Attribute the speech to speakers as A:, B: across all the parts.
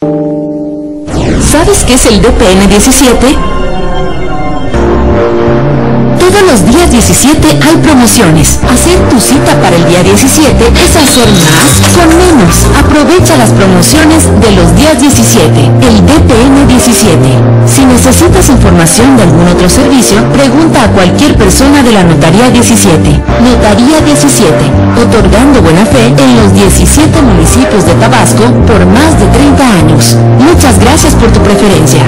A: ¿Sabes qué es el DPN 17? Todos los días 17 hay promociones. Hacer tu cita para el día 17 es hacer más con menos. Aprovecha las promociones de los días 17. El DPN 17. Si necesitas información de algún otro servicio, pregunta a cualquier persona de la Notaría 17. Notaría 17. Otorgando buena fe en los 17 municipios de Tabasco por más de 30 años. Muchas gracias por tu preferencia.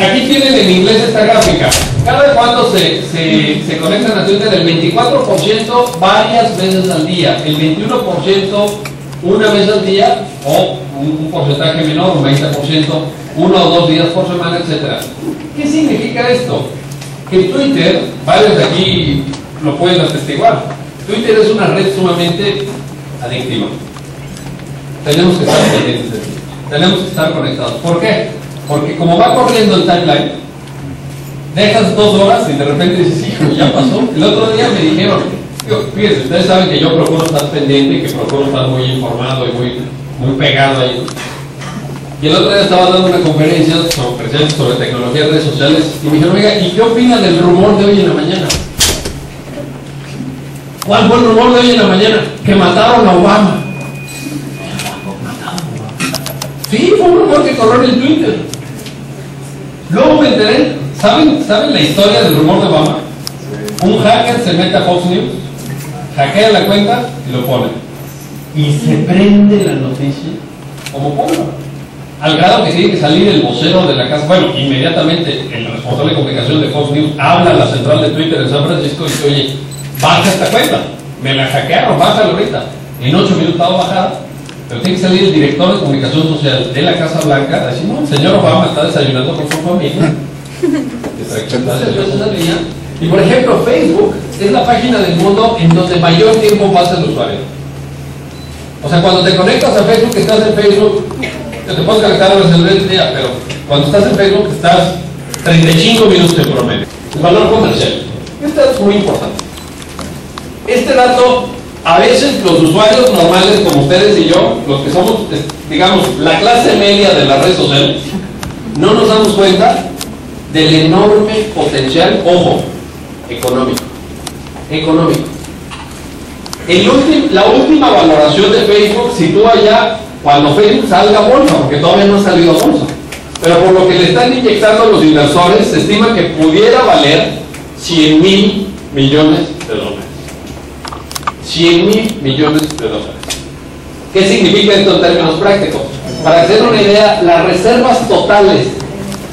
B: Aquí, tienen en inglés esta gráfica. Cada cuando se, se, se conectan a Twitter, el 24% varias veces al día, el 21% una vez al día o un, porcentaje menor, un 20%, uno o dos días por semana, etc. ¿Qué significa esto? Que Twitter, varios de aquí lo pueden atestiguar, Twitter es una red sumamente adictiva. Tenemos que estar pendientes de. Tenemos que estar conectados. ¿Por qué? Porque como va corriendo el timeline, dejas dos horas y de repente dices, hijo, ya pasó. El otro día me dijeron, yo, fíjense, ustedes saben que yo procuro estar pendiente que procuro estar muy informado y muy, muy pegado ahí. Y el otro día estaba dando una conferencia sobre, sobre tecnología y redes sociales y me dijeron, oiga, ¿y qué opina del rumor de hoy en la mañana? ¿Cuál fue el rumor de hoy en la mañana? Que mataron a Obama. Sí, fue un rumor que corrió en Twitter. Luego me enteré, ¿saben, ¿saben la historia del rumor de Obama? Un hacker se mete a Fox News, hackea la cuenta y lo pone. Y se prende la noticia como pólvora. Al grado que tiene que salir el vocero de la casa. Bueno, inmediatamente el responsable de comunicación de Fox News habla a la central de Twitter en San Francisco y dice, oye, baja esta cuenta. Me la hackearon, bájala ahorita. En ocho minutos estaba bajada. Pero tiene que salir el director de comunicación social de la Casa Blanca a decir, no, el señor Obama está desayunando con su familia. Y por ejemplo, Facebook es la página del mundo en donde mayor tiempo pasa el usuario. O sea, cuando te conectas a Facebook, estás en Facebook, te puedes conectar a veces del día, pero cuando estás en Facebook estás 35 minutos en promedio. El valor comercial. Esto es muy importante. Este dato a veces los usuarios normales como ustedes y yo, los que somos, digamos, la clase media de las redes sociales, no nos damos cuenta del enorme potencial, ojo, económico. Económico. La última valoración de Facebook sitúa ya cuando Facebook salga a bolsa, porque todavía no ha salido a bolsa. Pero por lo que le están inyectando los inversores, se estima que pudiera valer 100 mil millones de dólares. 100 mil millones de dólares. ¿Qué significa esto en términos prácticos? Para hacer una idea, las reservas totales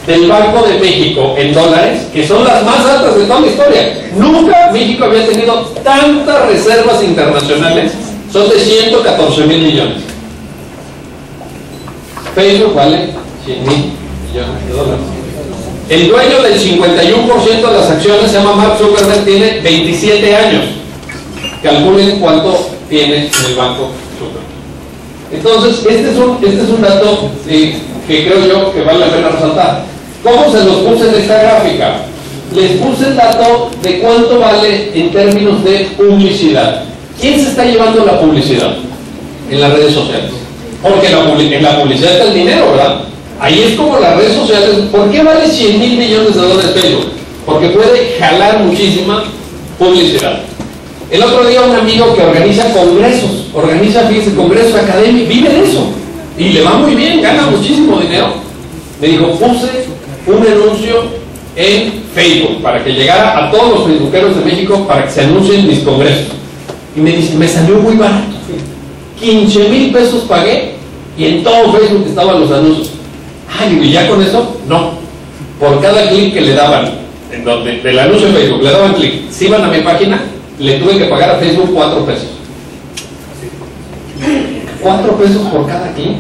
B: del Banco de México en dólares, que son las más altas de toda la historia, nunca México había tenido tantas reservas internacionales, son de 114 mil millones. Facebook vale 100 mil millones de dólares. El dueño del 51% de las acciones se llama Mark Zuckerberg, tiene 27 años calculen cuánto tiene en el banco. Entonces, este es un, este es un dato que creo yo que vale la pena resaltar. ¿Cómo se los puse en esta gráfica? Les puse el dato de cuánto vale en términos de publicidad. ¿Quién se está llevando la publicidad en las redes sociales? Porque la, en la publicidad está el dinero, ¿verdad? Ahí es como las redes sociales. ¿Por qué vale 100 mil millones de dólares Facebook? Porque puede jalar muchísima publicidad. El otro día un amigo que organiza congresos, organiza, fíjense, congresos académicos, vive de eso. Y le va muy bien, gana muchísimo dinero. Me dijo, puse un anuncio en Facebook para que llegara a todos los facebookeros de México para que se anuncien mis congresos. Y me dice, me salió muy barato. 15 mil pesos pagué y en todo Facebook estaban los anuncios. Ay, ¿y ya con eso? No. Por cada clic que le daban, en donde, del anuncio en Facebook, le daban clic, si iban a mi página, le tuve que pagar a Facebook 4 pesos. 4 pesos por cada clic.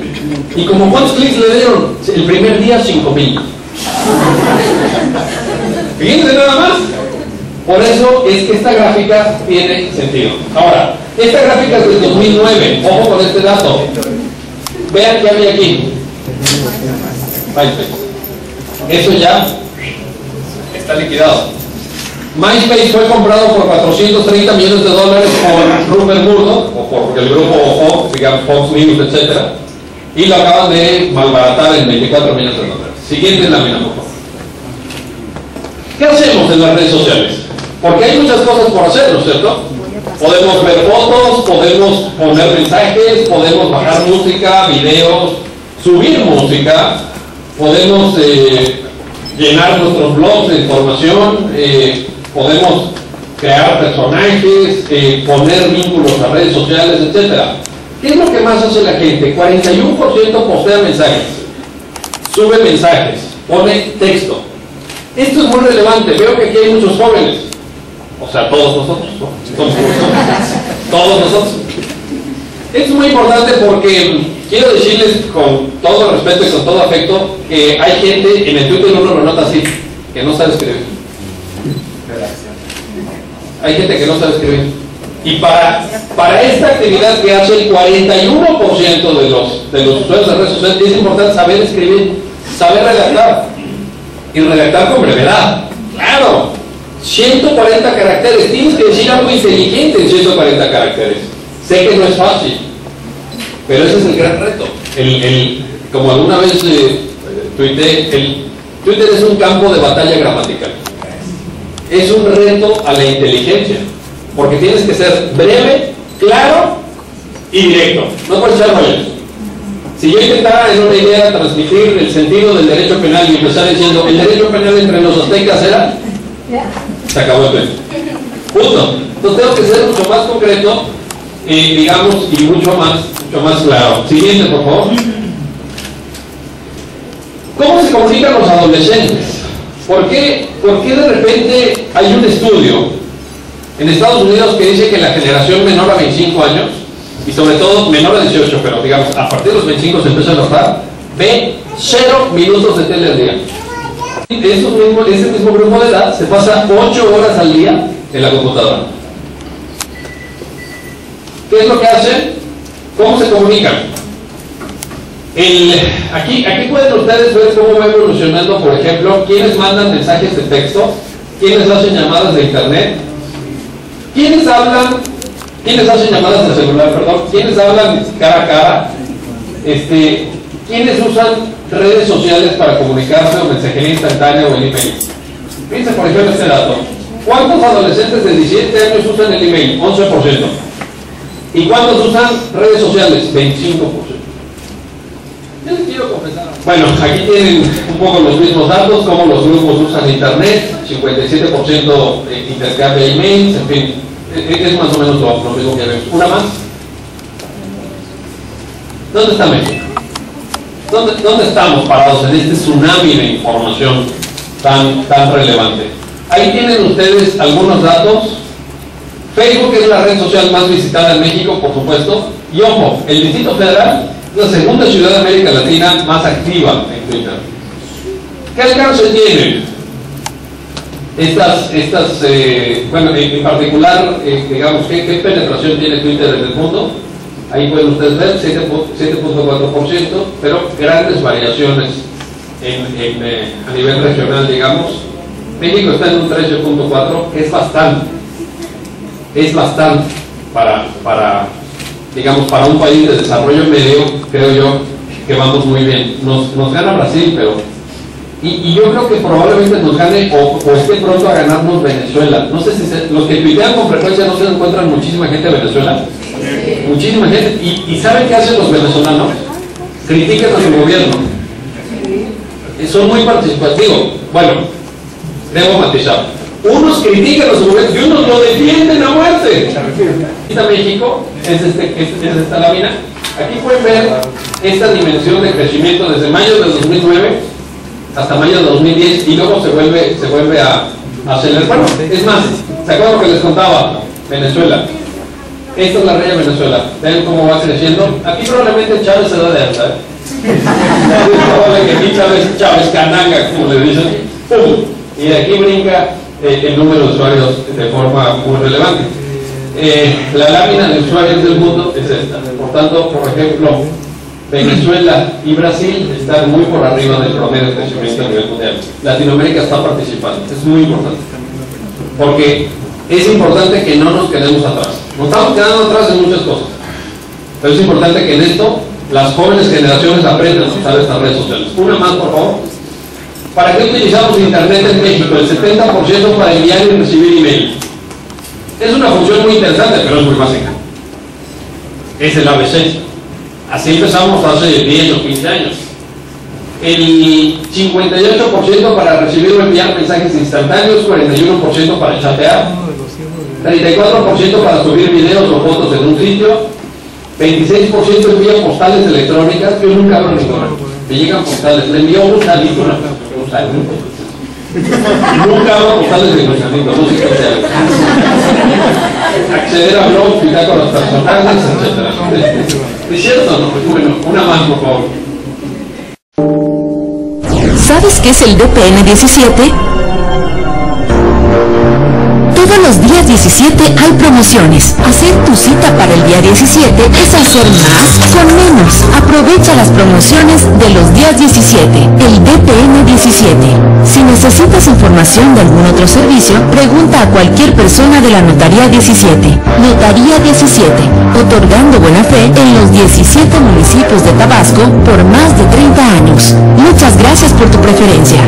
B: ¿Y como cuántos clics le dieron? El primer día 5 mil. Fíjense nada más. Por eso es que esta gráfica tiene sentido. Ahora, esta gráfica es del 2009. Ojo con este dato. Vean qué había aquí. Eso ya está liquidado. MySpace fue comprado por 430 millones de dólares por Rupert Murdoch, o por el grupo Fox, digamos Fox News, etc. Y lo acaban de malbaratar en 24 millones de dólares. Siguiente lámina, por favor. ¿Qué hacemos en las redes sociales? Porque hay muchas cosas por hacer, ¿no es cierto? Podemos ver fotos, podemos poner mensajes, podemos bajar música, videos, subir música, podemos eh, llenar nuestros blogs de información, eh, podemos crear personajes, eh, poner vínculos a redes sociales, etc. ¿Qué es lo que más hace la gente? 41% postea mensajes, sube mensajes, pone texto. Esto es muy relevante. Veo que aquí hay muchos jóvenes. O sea, todos nosotros. Todos nosotros. Esto es muy importante porque quiero decirles con todo respeto y con todo afecto que hay gente, en el Twitter uno lo nota así, que no sabe escribir. Hay gente que no sabe escribir. Y para, para esta actividad que hace el 41% de los, de los usuarios de redes sociales, es importante saber escribir, saber redactar. Y redactar con brevedad. Claro. 140 caracteres. Tienes que decir algo inteligente en 140 caracteres. Sé que no es fácil. Pero ese es el gran reto. El, el, como alguna vez eh, tuiteé, el Twitter es un campo de batalla gramatical. Es un reto a la inteligencia. Porque tienes que ser breve, claro y directo. No puedes echar rollos. Si yo intentara en una idea transmitir el sentido del derecho penal y empezar diciendo el derecho penal entre los aztecas era, se acabó el tema. Punto. Entonces tengo que ser mucho más concreto, eh, digamos, y mucho más, mucho más claro. Siguiente, por favor. ¿Cómo se comunican los adolescentes? ¿Por qué, ¿Por qué de repente hay un estudio en Estados Unidos que dice que la generación menor a 25 años, y sobre todo menor a 18, pero digamos a partir de los 25 se empieza a notar, ve 0 minutos de tele al día. Mismo, ese mismo grupo de edad se pasa 8 horas al día en la computadora. ¿Qué es lo que hacen? ¿Cómo se comunican? Aquí, aquí pueden ustedes ver cómo va evolucionando, por ejemplo, quienes mandan mensajes de texto, quienes hacen llamadas de internet, quienes hablan, quienes hacen llamadas de celular, perdón, quienes hablan cara a cara, este, quienes usan redes sociales para comunicarse o mensajería instantánea o el email. Fíjense, por ejemplo, este dato. ¿Cuántos adolescentes de 17 años usan el email? 11%. ¿Y cuántos usan redes sociales? 25%. Yo les quiero. Bueno, aquí tienen un poco los mismos datos, como los grupos usan internet, 57% intercambia emails, en fin, es más o menos lo, mismo que vemos. ¿Una más? ¿Dónde está México? ¿Dónde, ¿Dónde, estamos parados en este tsunami de información tan, tan relevante? Ahí tienen ustedes algunos datos. Facebook es la red social más visitada en México, por supuesto. Y ojo, el Distrito Federal la segunda ciudad de América Latina más activa en Twitter. ¿Qué alcance tienen estas, estas eh, bueno, en, particular, eh, digamos, ¿qué, ¿qué, penetración tiene Twitter en el mundo? Ahí pueden ustedes ver 7.4%, pero grandes variaciones en, en, eh, a nivel regional, digamos. México está en un 13.4, que es bastante. Es bastante para, para, digamos, para un país de desarrollo medio, creo yo, que vamos muy bien. Nos, nos gana Brasil, pero y, y, yo creo que probablemente nos gane o, o, esté pronto a ganarnos Venezuela. No sé si se, los que tuitean con frecuencia no se encuentran muchísima gente de Venezuela. Muchísima gente. ¿Y, ¿Y, saben qué hacen los venezolanos? Critican a su gobierno. Sí. Son muy participativos. Bueno, debo matizar. Unos critican a su gobierno y unos lo defienden a muerte. Está México, es, este, es, es esta lámina. Aquí pueden ver esta dimensión de crecimiento desde mayo del 2009 hasta mayo de 2010 y luego se vuelve, se vuelve a, a acelerar. Bueno, es más, ¿se acuerdan lo que les contaba? Venezuela. Esta es la reina de Venezuela. Ven cómo va creciendo. Aquí probablemente Chávez se da de alta. ¿eh? que aquí Chávez, Chávez Cananga, como le dicen, ¡pum! Y de aquí brinca eh, el número de usuarios de forma muy relevante. Eh, la lámina de usuarios del mundo es esta. Por tanto, por ejemplo, Venezuela y Brasil están muy por arriba del promedio de crecimiento a nivel mundial. Latinoamérica está participando, es muy importante. porque es importante que no nos quedemos atrás. Nos estamos quedando atrás en muchas cosas, pero es importante que en esto las jóvenes generaciones aprendan a usar estas redes sociales. Una más, por favor. ¿Para qué utilizamos Internet en México? El 70% para enviar y recibir email. Es una función muy interesante, pero es muy básica. Es el ABC. Así empezamos hace 10 o 15 años. El 58% para recibir o enviar mensajes instantáneos, 41% para chatear, 34% para subir videos o fotos en un sitio, 26% envía postales electrónicas, yo nunca abro ninguna. Me llegan postales, le envío un salito, un salito. Nunca abro postales de cruzamiento, no sé qué sea. Acceder a blogs, bitácoras personales, etc. ¿Es cierto no? Bueno, una más, por favor.
A: ¿Sabes qué es el DPN 17? Todos los días 17 hay promociones. Hacer tu cita para el día 17 es hacer más con menos. Aprovecha las promociones de los días 17. El DPN 17. Si necesitas información de algún otro servicio, pregunta a cualquier persona de la Notaría 17. Notaría 17. Otorgando buena fe en los 17 municipios de Tabasco por más de 30 años. Muchas gracias por tu preferencia.